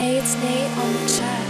AIDS me on the chat.